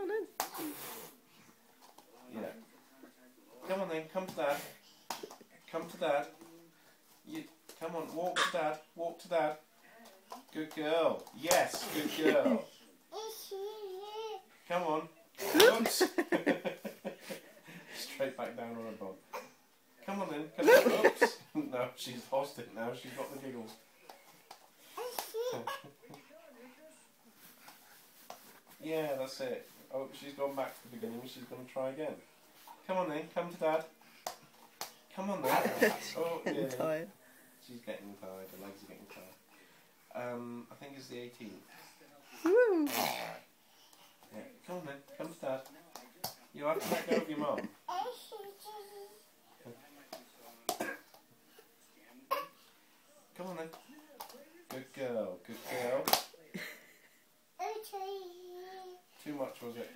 Come on then. Yeah. Come on then, come to dad. Come to dad. You come on, walk to dad. Walk to dad. Good girl. Yes, good girl. Come on. Oops. Straight back down on her bum. Come on then. Come on. Oops. no, she's lost it now. She's got the giggles. yeah, that's it. Oh, she's gone back to the beginning. She's going to try again. Come on then. Come to dad. Come on then. oh, Getting yeah. tired. She's getting tired. The legs are getting tired. Um, I think it's the 18th. Woo. Yeah. Come on then. Come to dad. You have to let go of your mum. Come on then. Good girl. Good girl. Too much was it?